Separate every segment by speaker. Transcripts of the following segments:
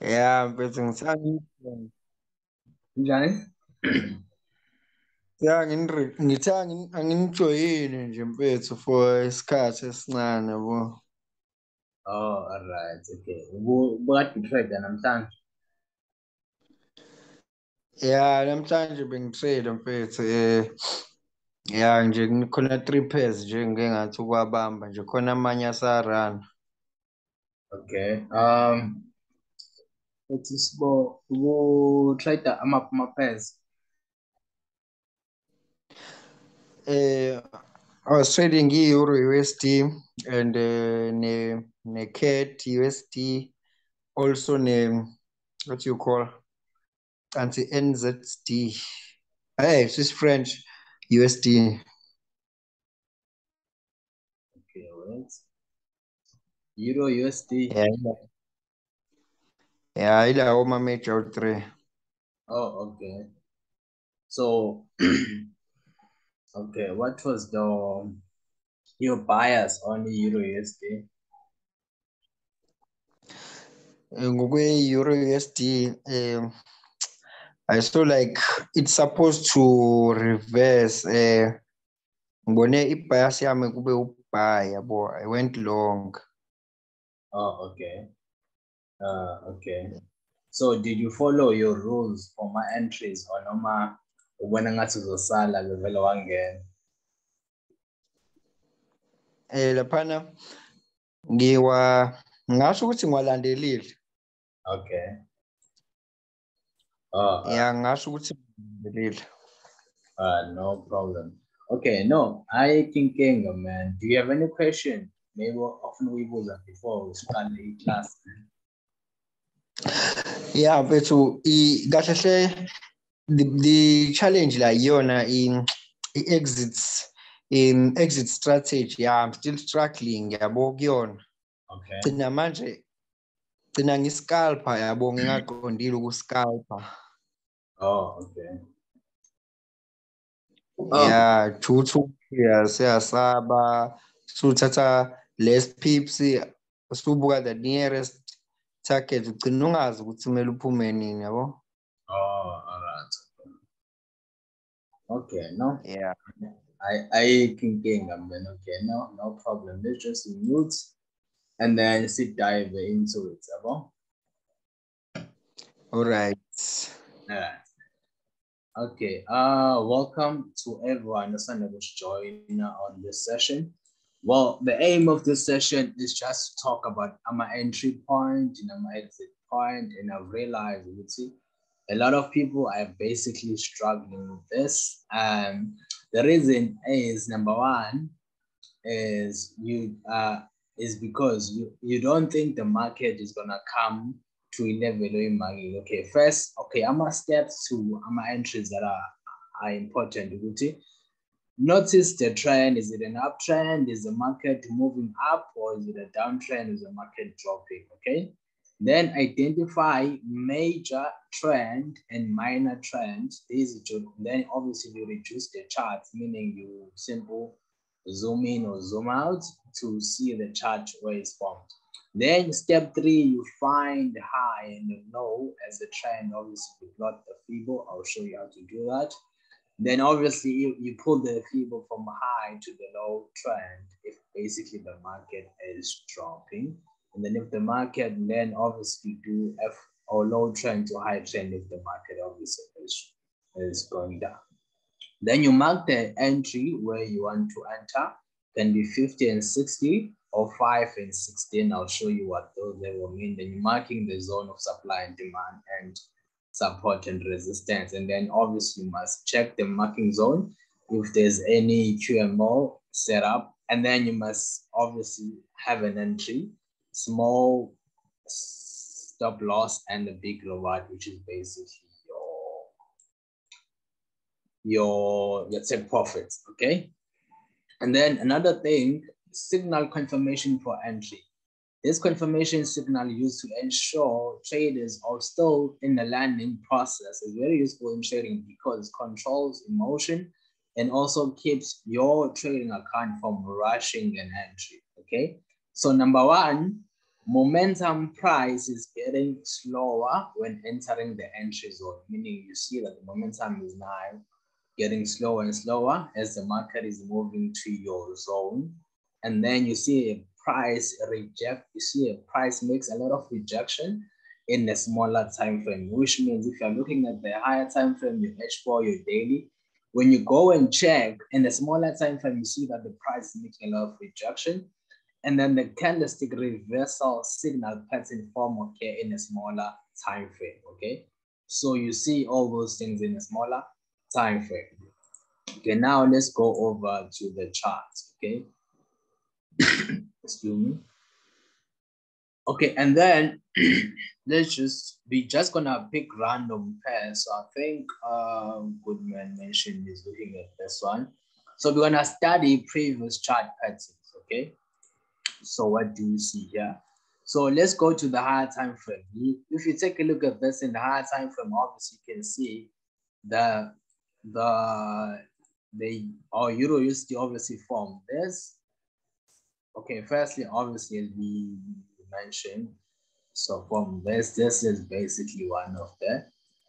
Speaker 1: Yeah, mfethu ngithanda
Speaker 2: Njani?
Speaker 1: ya ngini ngithi angin- anginijoyine nje mfethu for isikhathi esincane yabo.
Speaker 2: Oh, alright, okay. Ubu- Ubukade utrade namhlanje?
Speaker 1: Ya namhlanje bengitrade mfethu eh ya nje khona three pairs nje ngike ngathi ukwabamba nje khona amanye asarana.
Speaker 2: Okay. Um, ethi sibo ubu-trade amaphi ama-pairs?
Speaker 1: Eh I was trading i-Euro USD and uh, ne ne CAD USD also ne what you call anti NZD. Hey, Swiss franc USD.
Speaker 2: Okay, wait. Euro USD.
Speaker 1: Yeah, yeah, ilawo ma major three.
Speaker 2: Oh, okay. So, okay, what was the your bias on the Euro USD?
Speaker 1: Eh, Ngokwe-Euro USD, um, I saw like it's supposed to reverse. Uh, ngibone i-bias yami kube u-buy yabo. I went long.
Speaker 2: Oh, okay. Uh, okay. So did you follow your rules for my entries or noma ubona ngathi uzosala bevele wangena?
Speaker 1: Eh laphana ngiwa ngasho ukuthi ngiwalandelile.
Speaker 2: Okay. Oh, uh,
Speaker 1: Yeah, ngasho ukuthi ngiwalandelile.
Speaker 2: uh, no problem. Okay, no, I kinkenga man. Do you have any question? Maybe often we was before we start the class.
Speaker 1: Yeah, mfethu i kahle hle the, the challenge la iyona in i-exits in exit strategy yeah I'm still struggling yabo kuyona
Speaker 2: Okay.
Speaker 1: gcina manje gcina ngiscalper yabo ngingaqondile ukuscalper
Speaker 2: Oh, okay.
Speaker 1: Yeah juthu yeah siyasaba suthatha less pips subuka the nearest target ugcina ungazi ukuthi kumele uphume nini yabo
Speaker 2: Oh, all right. Okay, no,
Speaker 1: yeah
Speaker 2: I I kinkenga man. Okay, no, no problem. Let's just mute and then sit dive into it. Yabo?
Speaker 1: all right
Speaker 2: Yeah. Okay. Uh, welcome to everyone that's going to join on this session. Well, the aim of this session is just to talk about my entry point and my exit point, and I've realized, you see, a lot of people are basically struggling with this. Um, the reason is number one is you uh is because you you don't think the market is gonna come to a level money. Okay, first, okay, I'm steps to my entries that are are important. Ukuthi. Notice the trend. Is it an uptrend? Is the market moving up or is it a downtrend? Is the market dropping? Okay. Then identify major trend and minor trends. These two- then obviously you reduce the chart, meaning you simple zoom in or zoom out to see the chart where it's formed. Then step three, you find high and low as a trend. Obviously, you plot the Fibo. I'll show you how to do that. Then obviously you, you pull the Fibo from high to the low trend if basically the market is dropping. And then if the market then obviously do F or low trend to high trend if the market obviously is, is going down. Then you mark the entry where you want to enter, can be 50 and 60 or 5 and 16. I'll show you what those they will mean. Then you're marking the zone of supply and demand and support and resistance. And then obviously you must check the marking zone if there's any QMO set up. And then you must obviously have an entry, small stop loss and a big reward, which is basically your your let's say profits okay and then another thing signal confirmation for entry this confirmation signal used to ensure traders are still in the landing process is very useful in trading because it controls emotion and also keeps your trading account from rushing an entry okay so number one momentum price is getting slower when entering the entry zone, meaning you see that the momentum is now getting slower and slower as the market is moving to your zone. And then you see a price reject, you see a price makes a lot of rejection in a smaller time frame, which means if you're looking at the higher time frame, your H4, your daily, when you go and check in a smaller time frame, you see that the price is making a lot of rejection. And then the candlestick reversal signal pattern form okay in a smaller time frame. Okay. So you see all those things in a smaller time frame. Okay, now let's go over to the chart. Okay. Excuse me. Okay, and then let's just be just gonna pick random pairs. So I think um, Goodman mentioned is looking at this one. So we're gonna study previous chart patterns. Okay. So what do you see here? So let's go to the higher time frame. If you take a look at this in the higher time frame, obviously you can see the the the our Euro USD obviously formed this. Okay, firstly, obviously as we mentioned. So from this, this is basically one of the,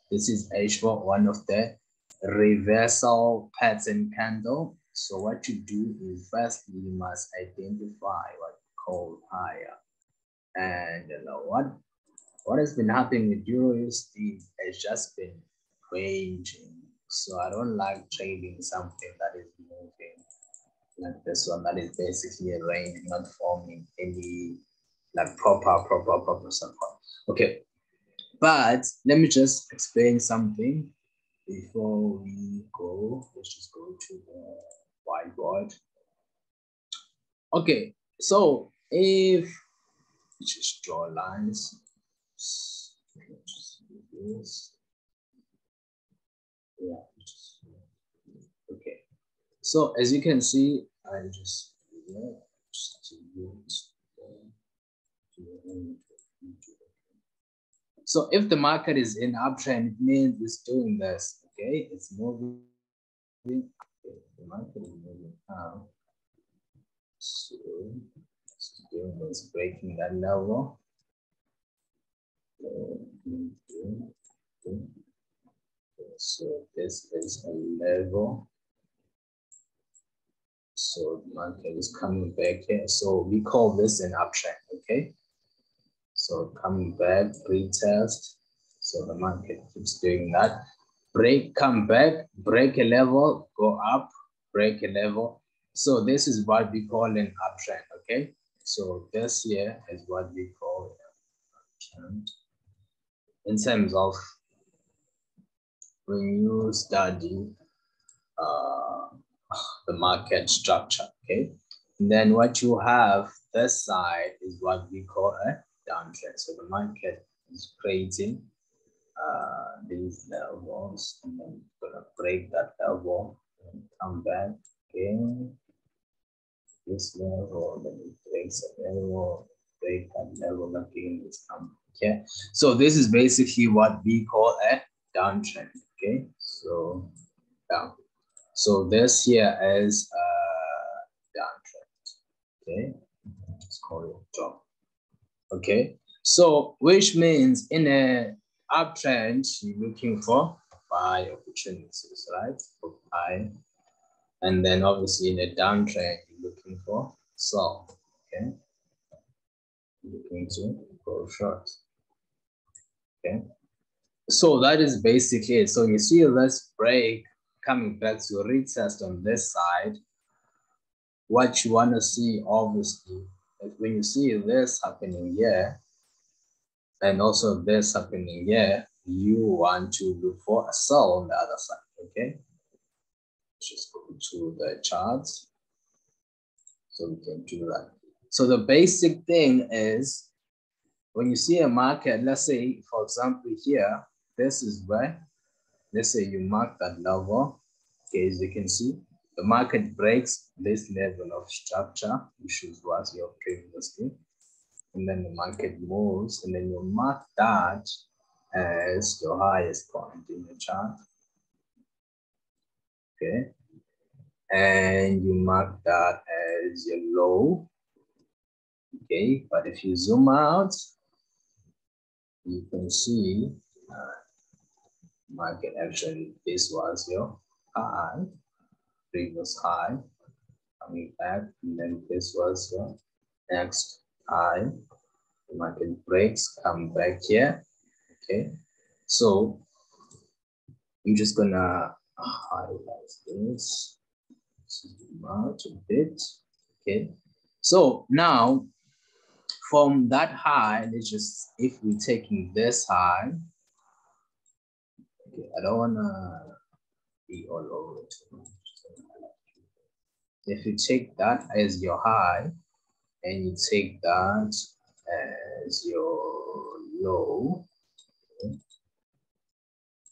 Speaker 2: this is H4, one of the reversal pattern candle. So what you do is firstly, you must identify what you call higher. And you know what, what has been happening with Euro USD has just been ranging. So I don't like trading something that is like this one that is basically a range, not forming any like proper, proper, proper support. Okay, but let me just explain something before we go. Let's just go to the whiteboard. Okay, so if just draw lines, yeah. Okay, so as you can see, I just so if the market is in uptrend, it means it's doing this, okay? It's moving. Okay, the market is moving up. So it's doing this, breaking that level. So this is a level. So market is coming back here. So we call this an uptrend, okay? So coming back, retest. So the market keeps doing that. Break, come back, break a level, go up, break a level. So this is what we call an uptrend, okay? So this here is what we call uptrend. In terms of when you study uh, the market structure, okay? And then what you have this side is what we call a downtrend. So the market is creating uh, these levels and then gonna break that level and come back again. This level, then it breaks a level, break that level again, it's come. Okay, so this is basically what we call a downtrend. Okay, so down. So this here is uh, a downtrend. Okay, let's call it drop. Okay, so which means in a uptrend, you're looking for buy opportunities, right? For buy. And then obviously in a downtrend, you're looking for sell. Okay. looking to go short. Okay. So that is basically it. So you see this break coming back to retest on this side. What you want to see, obviously, is when you see this happening here, and also this happening here, you want to look for a sell on the other side, okay? Just go to the charts so we can do that. So the basic thing is when you see a market, let's say, for example, here, this is where, let's say you mark that level, okay, as you can see, the market breaks this level of structure, which was your previously, and then the market moves, and then you mark that as your highest point in the chart. Okay. And you mark that as your low. Okay, but if you zoom out, you can see uh, market actually this was your high, previous high, coming back, and then this was your next high. Market breaks, come back here. Okay, so I'm just gonna highlight this, out a bit. Okay, so now from that high, let's just, if we're taking this high, I don't wanna be all over it. If you take that as your high and you take that as your low.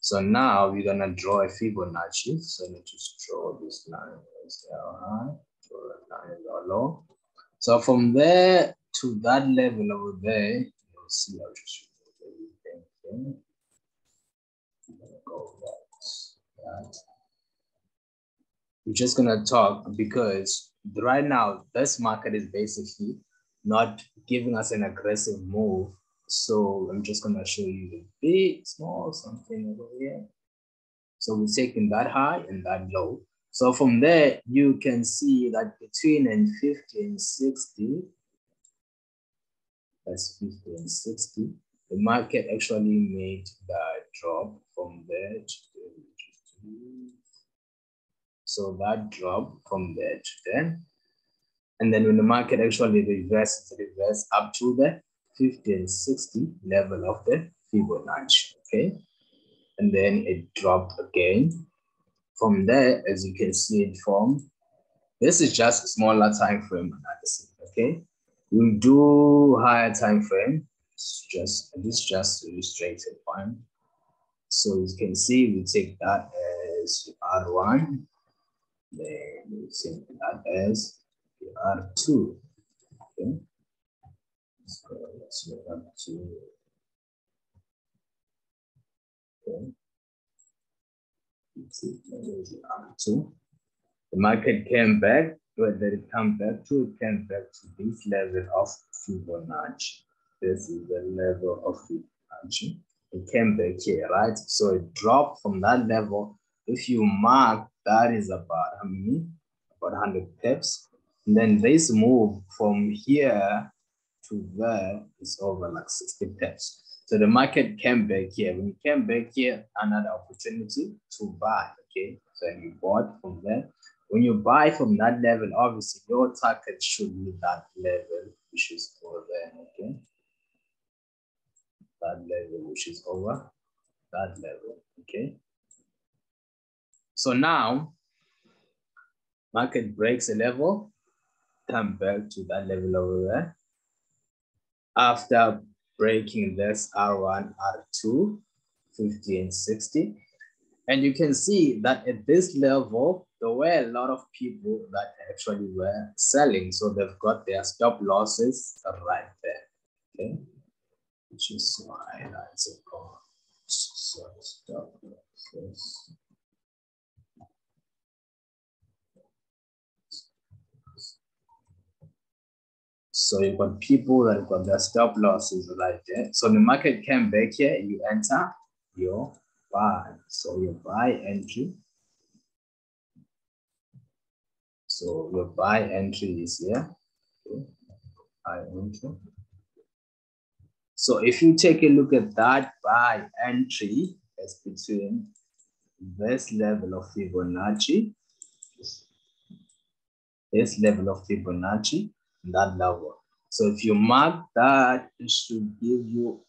Speaker 2: So now we're gonna draw a Fibonacci. So let's just draw this line as our high, draw that line as our low. So from there to that level over there, you'll see how shoot everything. We're just gonna talk because right now this market is basically not giving us an aggressive move. So I'm just gonna show you the big, small, something over here. So we're taking that high and that low. So from there, you can see that between and 50 and 60, that's 50 and 60, the market actually made that drop from there to so that drop from there to there. And then when the market actually reverses, reverse up to the 50 and 60 level of the Fibonacci, okay? And then it dropped again. From there, as you can see it from, this is just smaller time frame analysis, okay? We'll do higher time frame, just, this just illustrated one. So as you can see, we take that as R1, then we take that as R2, okay? So let's to, okay. R2. The market came back, but did it come back to? It came back to this level of Fibonacci. This is the level of Fibonacci. It came back here, right? So it dropped from that level. If you mark, that is about how many? About 100 pips. And then this move from here to there is over like 60 pips. So the market came back here. When it came back here, another opportunity to buy, okay? So you bought from there. When you buy from that level, obviously your target should be that level, which is over there, okay? That level, which is over that level, okay? So now, market breaks a level, come back to that level over there. After breaking this R1, R2, 50 and 60. And you can see that at this level, there were a lot of people that actually were selling. So they've got their stop losses right there, okay? Which is why call. So stop losses. So you've got people that have got their stop losses like that. So the market came back here, you enter your buy. So your buy entry. So your buy entry is here. Okay. Buy entry. So if you take a look at that buy entry, that's between this level of Fibonacci, this level of Fibonacci, that level. So if you mark that, it should give you,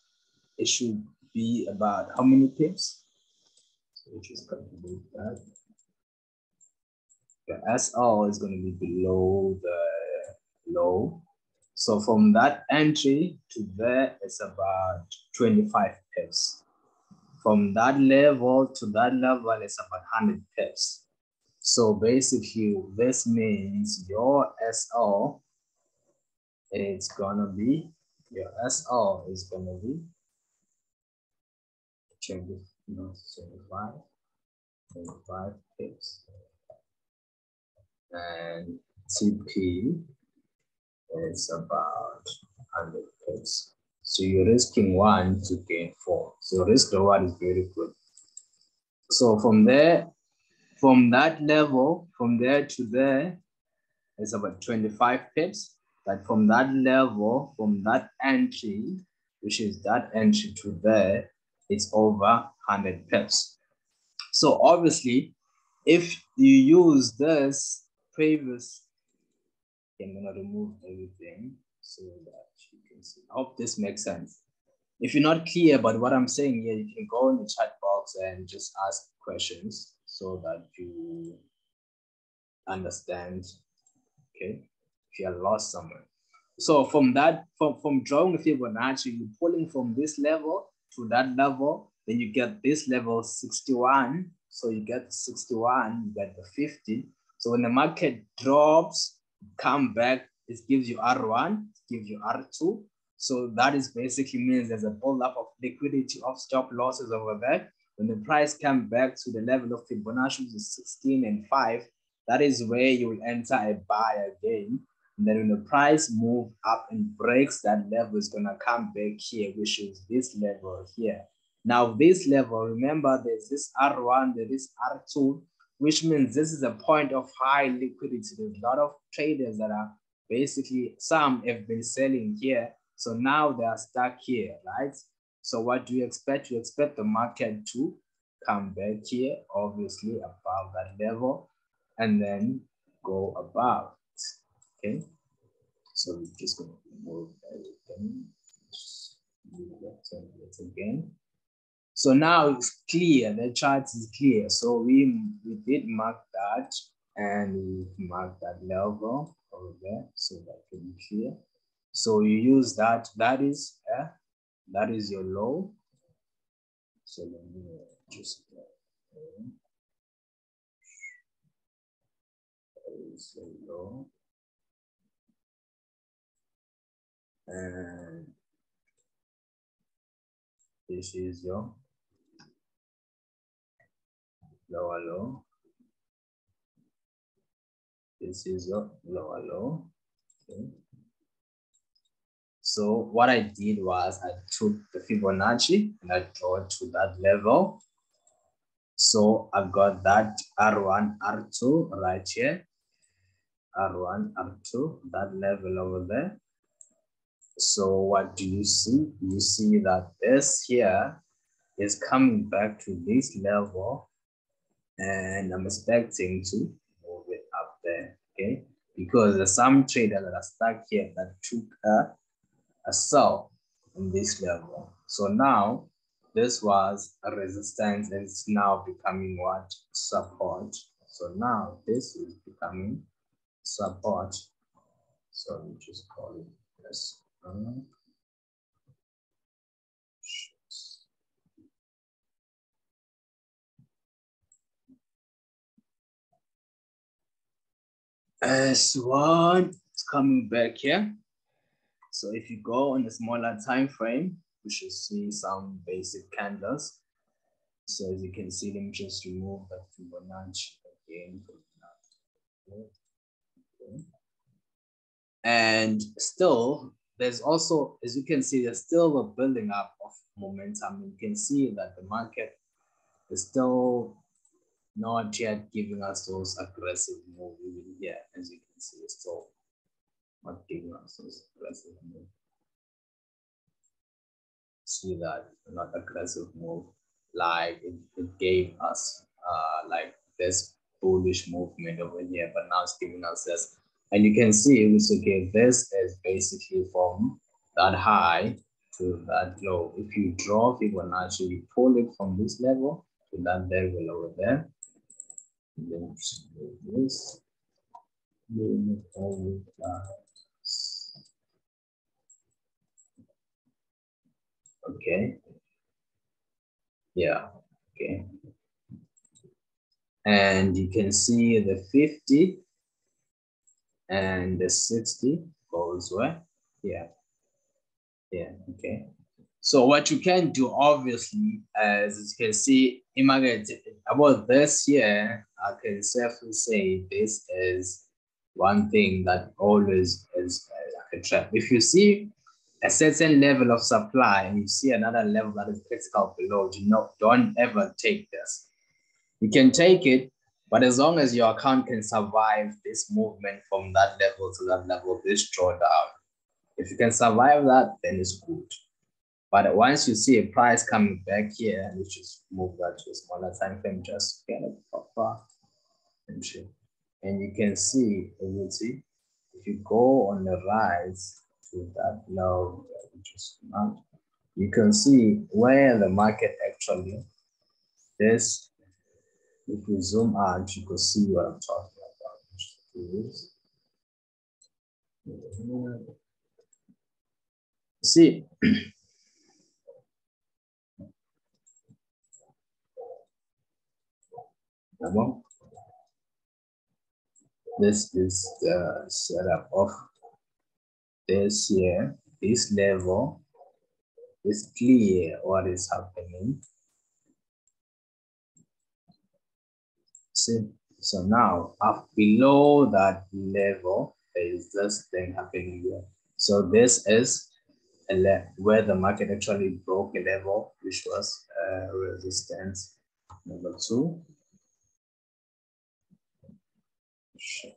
Speaker 2: it should be about how many pips? So we just calculate that. The SL is going to be below the low. So from that entry to there, it's about 25 pips. From that level to that level, it's about 100 pips. So basically, this means your SL it's gonna be your SR is gonna be 20, no, 25, 25 pips. And TP it's about 100 pips. So you're risking one to gain four. So risk reward is very good. So from there, from that level, from there to there, it's about 25 pips. But from that level, from that entry, which is that entry to there, it's over 100 pips. So obviously, if you use this previous, I'm gonna remove everything so that you can see. I hope this makes sense. If you're not clear about what I'm saying here, you can go in the chat box and just ask questions so that you understand, okay? If you're lost somewhere. So from that, from, from drawing the Fibonacci, you're pulling from this level to that level, then you get this level 61. So you get 61, you get the 50. So when the market drops, come back, it gives you R1, it gives you R2. So that is basically means there's a buildup of liquidity of stop losses over there. When the price comes back to the level of Fibonacci, which is 16 and 5, that is where you will enter a buy again. And then when the price move up and breaks that level, is gonna come back here, which is this level here. Now this level, remember there's this R1, there is R2, which means this is a point of high liquidity. There's a lot of traders that are basically, some have been selling here. So now they are stuck here, right? So what do you expect? You expect the market to come back here, obviously above that level, and then go above. Okay, so we're just to move everything. Let's again. So now it's clear, the chart is clear. So we, we did mark that and we marked that level over there so that can be clear. So you use that, that is, uh, that is your low. So let me just, uh, that is low. And this is your lower low. This is your lower low. Okay. So what I did was I took the Fibonacci and I drew it to that level. So I've got that R1, R2 right here. R1, R2, that level over there. So what do you see? You see that this here is coming back to this level Uh, and I'm expecting to move it up there, okay? Because there's some traders that are stuck here that took a, a sell in this level. So now this was a resistance and it's now becoming what? Support. So now this is becoming support. So we just call it this. Uh, S1 is coming back here. So if you go on a smaller time frame, we should see some basic candles. So as you can see, let me just remove that Fibonacci again. And still, there's also, as you can see, there's still a building up of momentum. You can see that the market is still not yet giving us those aggressive moves even here, as you can see, it's still not giving us those aggressive moves. See that not aggressive move, like it, it gave us uh, like this bullish movement over here, but now it's giving us this. And you can see it's okay, this is basically from that high to that low. If you draw Fibonacci, you pull it from this level to that level over there do this. Okay. Yeah, okay. And you can see the 50 and the 60 goes where? Yeah. Yeah, okay. So what you can do, obviously, as you can see, about this year, I can safely say this is one thing that always is uh, like a trap. If you see a certain level of supply and you see another level that is critical below, you know, don't ever take this. You can take it, but as long as your account can survive this movement from that level to that level, this drawdown, if you can survive that, then it's good. But once you see a price coming back here, you just move that to a smaller time frame, just get it proper and And you can see, you see, if you go on the rise to that low, you can see where the market actually is. If you zoom out, you can see what I'm talking about. See, this is the setup of this here, this level is clear what is happening. See, so now up below that level, there is this thing happening here. So this is where the market actually broke a level, which was uh, resistance number two. Okay.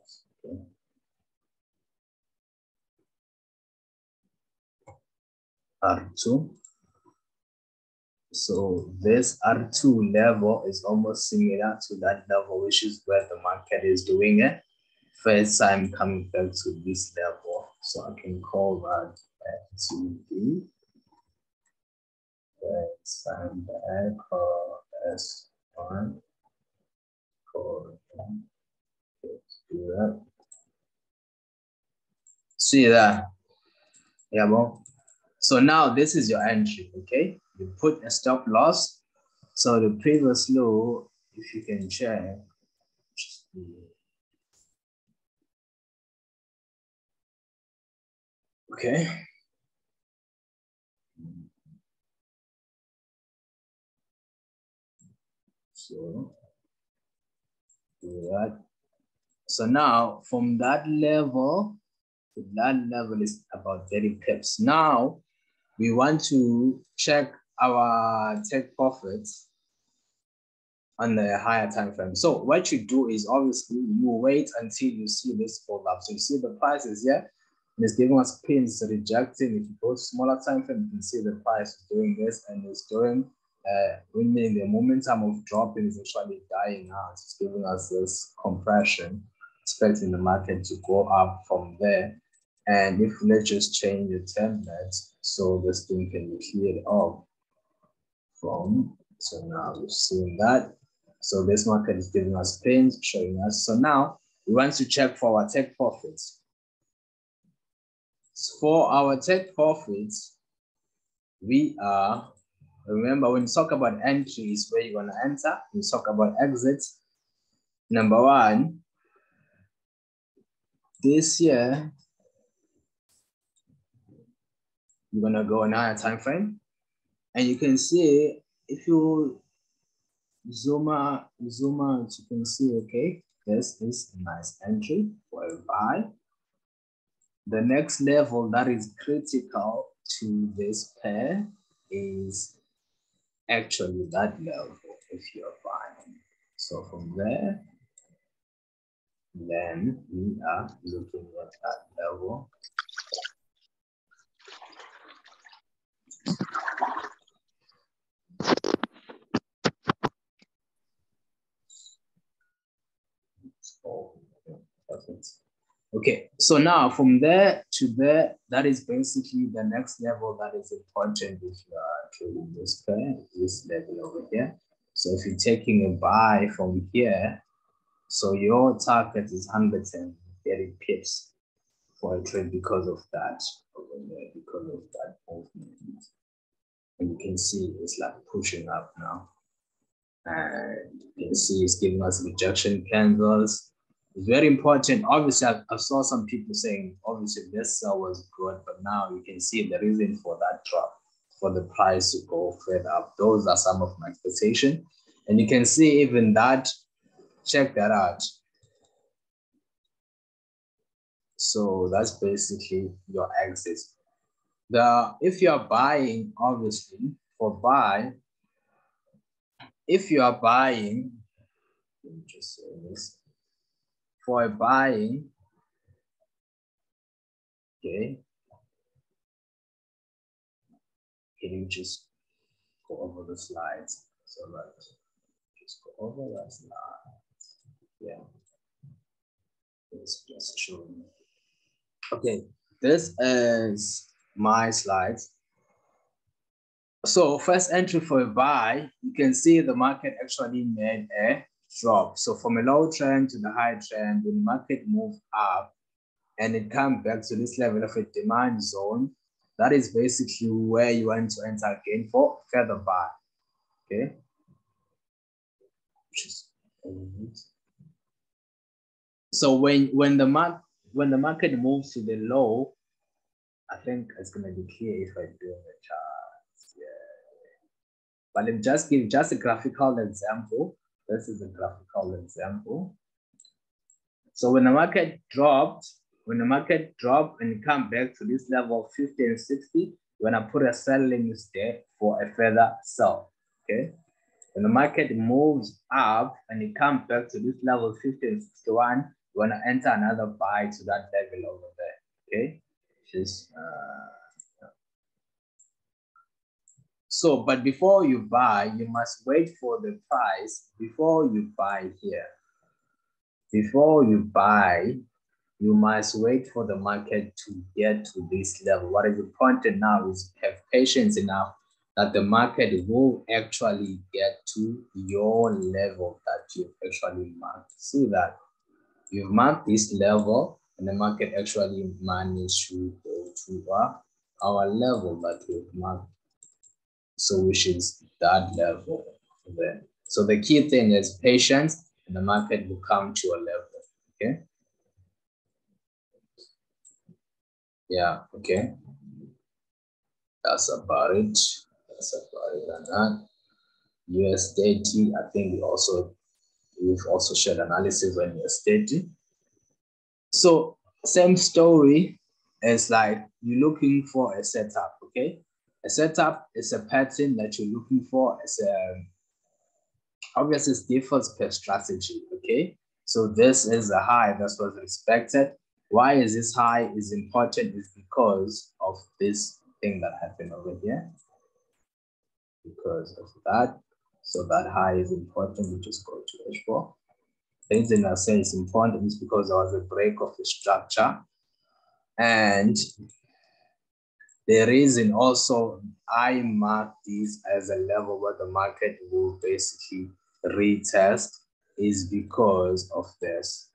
Speaker 2: R2. So this R2 level is almost similar to that level, which is where the market is doing it. First time coming back to this level. So I can call that FTB. First time back for S1. For See that? Yeah, well. So now this is your entry, okay? You put a stop loss. So the previous low, if you can check, okay. So do that. So now from that level to that level is about 30 pips. Now we want to check our take profit on the higher time frame. So what you do is obviously you wait until you see this pull up. So you see the price is here and it's giving us pins rejecting. If you go to smaller time frame, you can see the price is doing this and it's doing uh, meaning the momentum of dropping is actually dying out. It's giving us this compression, expecting the market to go up from there. And if let's just change the template so this thing can be cleared off from, so now we've seen that. So this market is giving us pins, showing us. So now we want to check for our take profits. For our take profits, we are, remember when you talk about entries where you're gonna enter, you talk about exits. Number one, this year you're gonna go another time frame. And you can see if you zoom out, zoom out, you can see, okay, this is a nice entry for a buy. The next level that is critical to this pair is actually that level if you're buying. So from there, then we are looking at that level Okay, so now from there to there, that is basically the next level that is important if you are trading this pair, this level over here. So if you're taking a buy from here, so your target is 130 pips for a trade because of that because of that movement. And you can see it's like pushing up now. And you can see it's giving us rejection candles it's very important. Obviously, I, I, saw some people saying, obviously, this sell was good, but now you can see the reason for that drop, for the price to go further up. Those are some of my expectation. And you can see even that, check that out. So that's basically your exit. The if you are buying, obviously, for buy, if you are buying, let me just say this, for buying, okay, can you just go over the slides? So let's just go over the slides. Yeah. Okay, this is my slides. So first entry for a buy, you can see the market actually made a drop. So from a low trend to the high trend, when the market moved up and it comes back to this level of a demand zone, that is basically where you want to enter again for further buy. Okay. So when when the mark when the market moves to the low, I think it's gonna be clear if I do the charts. Yeah. But let me just give just a graphical example. This is a graphical example. So when the market dropped, when the market drop and come back to this level of 50 and 60, when I put a selling there for a further sell, okay? When the market moves up and it comes back to this level 50 and 61, when I enter another buy to that level over there, okay? Uh, so, but before you buy, you must wait for the price before you buy here. Before you buy, you must wait for the market to get to this level. What is important now is have patience enough that the market will actually get to your level that you actually marked. See that you've marked this level and the market actually managed to go to our, our level that we've marked. So which is that level there. So the key thing is patience and the market will come to a level, okay? Yeah, okay. That's about it. That's about it on that. USDT, I think we also we've also shared analysis when you're USDT. So same story as like you're looking for a setup, okay? A setup is a pattern that you're looking for. It's a obviously it differs per strategy, okay? So this is a high that was expected. Why is this high is important is because of this thing that happened over here. Because of that. So that high is important. We just go to H4. The reason I it's important is because there was a break of the structure. And the reason also I mark this as a level where the market will basically retest is because of this.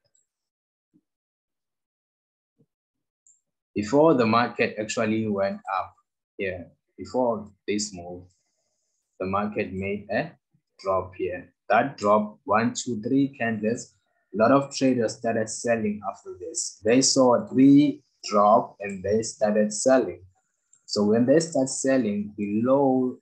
Speaker 2: Before the market actually went up here, before this move, the market made a drop here. That drop, one, two, three candles, a lot of traders started selling after this. They saw three drop and they started selling. So when they start selling below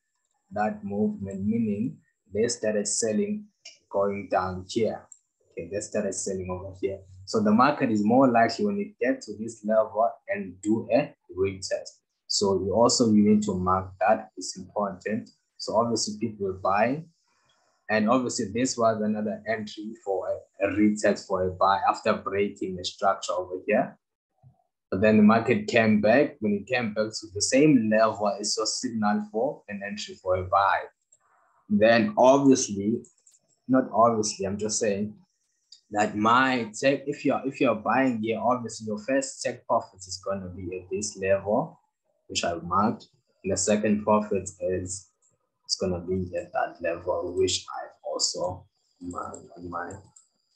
Speaker 2: that movement, meaning they started selling going down here. Okay, they started selling over here. So the market is more likely when it gets to this level and do a retest. So you also you need to mark that. It's important. So obviously people will buy. And obviously this was another entry for a, a retest for a buy after breaking the structure over here. But then the market came back. When it came back to the same level, it saw signal for an entry for a buy. Then obviously, not obviously, I'm just saying that my take, if you're if you're buying here, obviously your first take profit is gonna be at this level, which I've marked. And the second profit is it's gonna be at that level, which I've also on my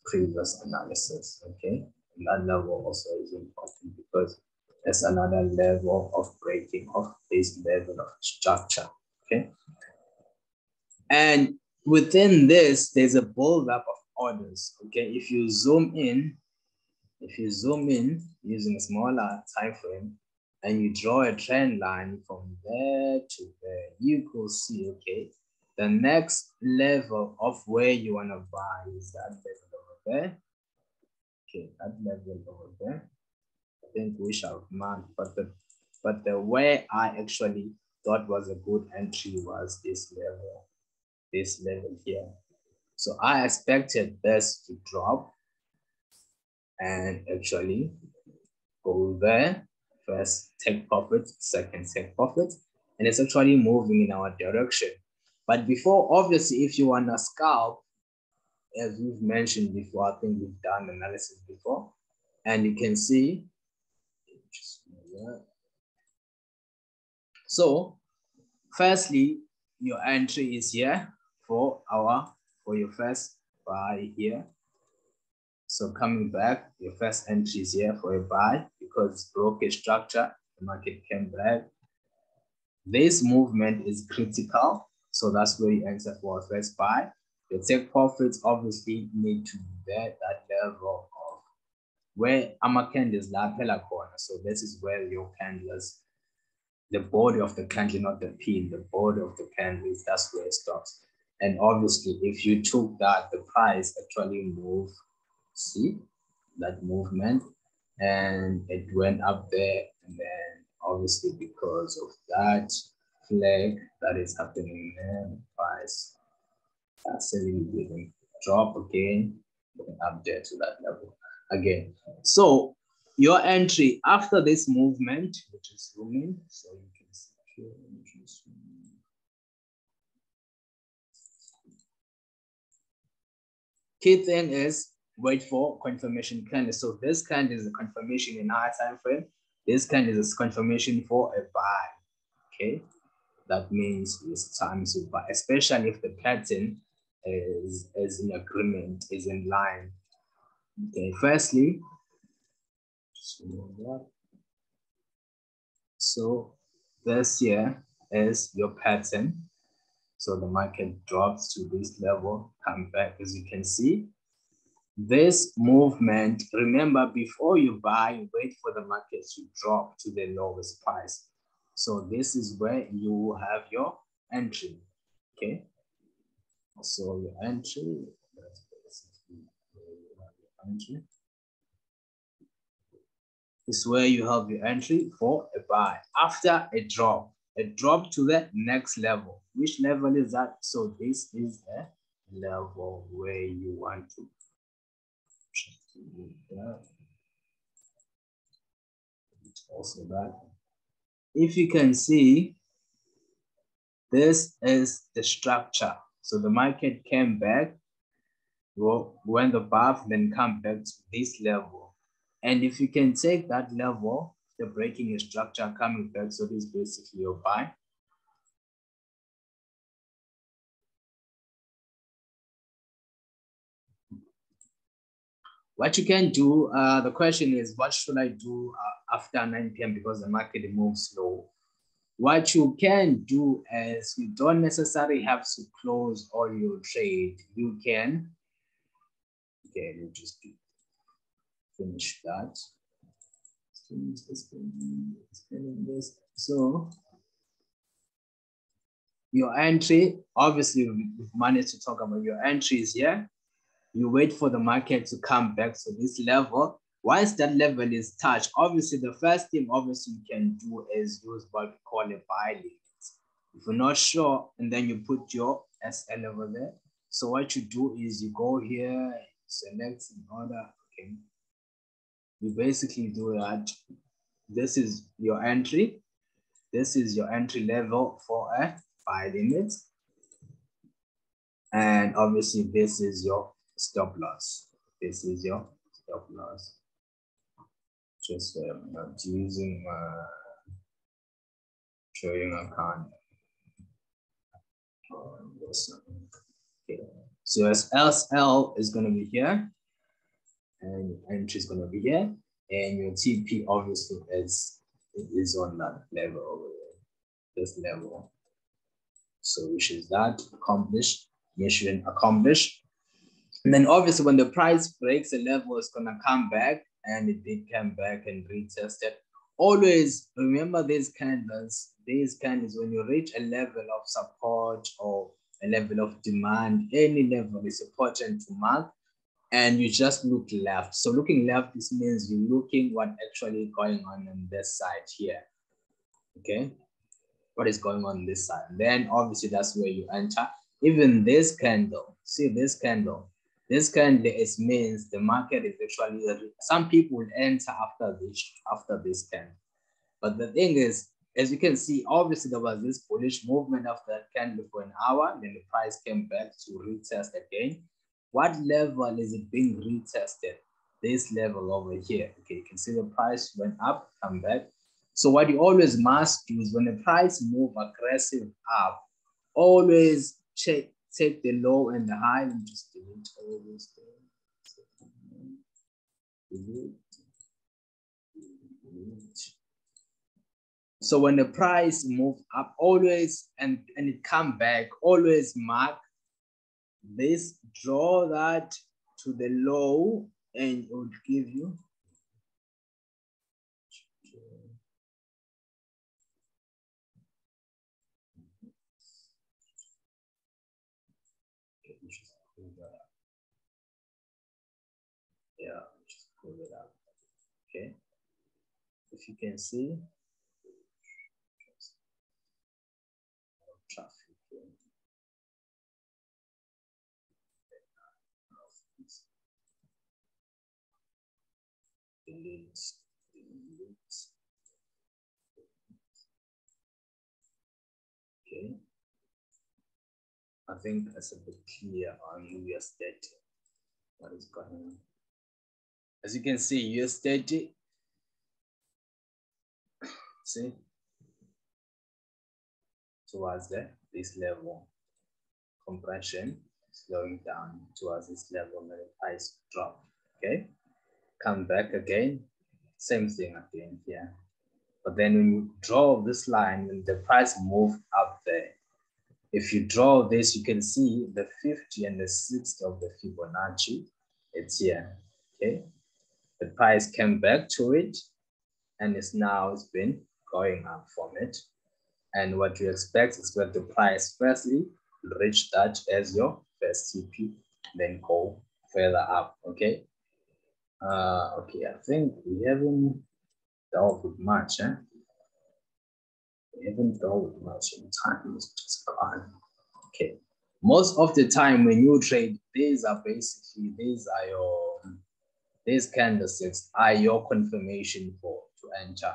Speaker 2: previous analysis. Okay. And that level also is important because there's another level of breaking of this level of structure. Okay. And within this, there's a buildup of orders. Okay, if you zoom in, if you zoom in using a smaller time frame and you draw a trend line from there to there, you could see, okay, the next level of where you want to buy is that level over there. Okay, that level over there. I think we shall mark, but the but the way I actually thought was a good entry was this level, this level here. So I expected this to drop and actually go there. First take profit, second take profit, and it's actually moving in our direction. But before, obviously, if you want to scalp, as we've mentioned before, I think we've done analysis before, and you can see, so firstly, your entry is here for our, for your first buy here. So coming back, your first entry is here for a buy because broke a structure, the market came back. This movement is critical. So that's where you enter for a first buy. Your take profits obviously need to be there at that level of where our candles lapela corner. So this is where your candles, the body of the candle, not the pin, the body of the candles, that's where it stops. And obviously, if you took that, the price actually moved, see that movement, and it went up there. And then obviously because of that flag that is happening there, the price selling will drop again up there to that level again. So your entry after this movement, which is zooming, so you can see here, Key thing is wait for confirmation candle. So this candle is a confirmation in our time frame. This candle is a confirmation for a buy. Okay, that means it's time to buy, especially if the pattern is, is in agreement, is in line. Okay, firstly, so this here is your pattern. So the market drops to this level, come back as you can see. This movement, remember before you buy, wait for the market to drop to the lowest price. So this is where you have your entry, okay? So your entry, entry is where you have your entry for a buy. After a drop, a drop to the next level. Which level is that? So this is the level where you want to also that. If you can see, this is the structure so the market came back, when the bar then come back to this level. And if you can take that level, the breaking structure coming back, so this is basically your buy. What you can do, uh, the question is, what should I do uh, after 9 p.m. because the market moves slow? What you can do is you don't necessarily have to close all your trade. You can, okay, let me just finish that. So your entry, obviously we've managed to talk about your entries here. You wait for the market to come back to this level once that level is touched, obviously the first thing obviously you can do is use what we call a buy limit. If you're not sure, and then you put your SL over there. So what you do is you go here, select in order, okay. You basically do that. This is your entry. This is your entry level for a buy limit. And obviously this is your stop loss. This is your stop loss just uh, using uh, trading account. Okay. So as SL is going to be here, and entry is going to be here, and your TP obviously is is on that level over there, this level. So which is that accomplished, mission accomplished. And then obviously when the price breaks a level, it's gonna come back and it did come back and retested. Always remember these candles, these candles, when you reach a level of support or a level of demand, any level is important to mark and you just look left. So looking left, this means you're looking what actually going on on this side here. Okay, what is going on this side? Then obviously that's where you enter. Even this candle, see this candle, this candle is means the market is actually, some people will enter after this, after this candle. But the thing is, as you can see, obviously there was this bullish movement after that candle for an hour, then the price came back to retest again. What level is it being retested? This level over here. Okay, you can see the price went up, come back. So what you always must do is when the price move aggressive up, always check take the low and the high and just delete all. Delete. Delete. So when the price move up, always and, and it come back, always mark this, draw that to the low and it will give you if you can see. Okay. I think it's a bit clear on US 30, what is going on. As you can see, US 30 say towards the, this level compression slowing down towards this level the ice drop okay? Come back again same thing again here. But then when you draw this line when the price move up there if you draw this you can see the 50 and the 60 of the fibonacci it's here okay? The price came back to it and it's now it's been going up from it. And what you expect is that the price firstly reach that as your first TP, then go further up, okay? Uh, okay, I think we haven't dealt with much, eh? We haven't dealt with much in time, it's just gone. Okay, most of the time when you trade, these are basically, these are your, these candlesticks are your confirmation for to enter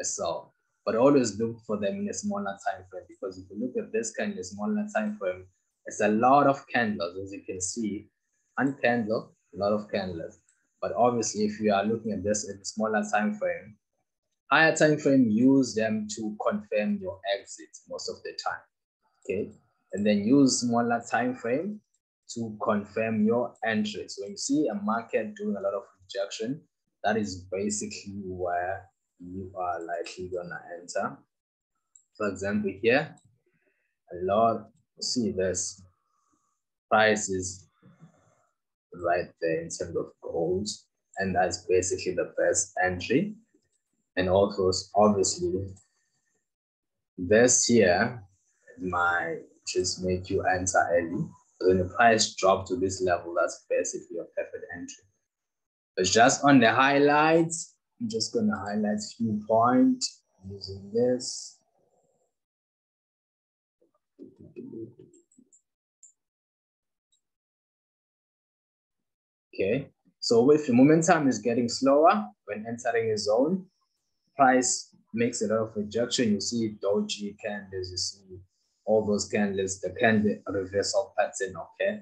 Speaker 2: a sell but always look for them in a smaller time frame because if you look at this kind of smaller time frame, it's a lot of candles, as you can see, one candle, a lot of candles. But obviously, if you are looking at this in a smaller time frame, higher time frame, use them to confirm your exit most of the time. Okay, and then use smaller time frame to confirm your entry. So when you see a market doing a lot of rejection, that is basically where you are likely gonna enter. For example, here, a lot, see this price is right there in terms of gold, and that's basically the best entry. And also, obviously, this here might just make you enter early. But when the price drop to this level, that's basically your perfect entry. But just on the highlights, I'm just going to highlight a few points using this. Okay, so if the momentum is getting slower when entering a zone, price makes a lot of rejection. You see doji candles, you see all those candles, the candle reversal pattern, okay?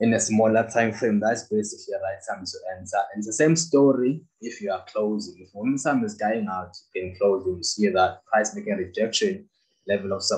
Speaker 2: In a smaller time frame, that's basically right time to enter. And the same story if you are closing. If momentum is dying out, you can close you see that price making rejection level of support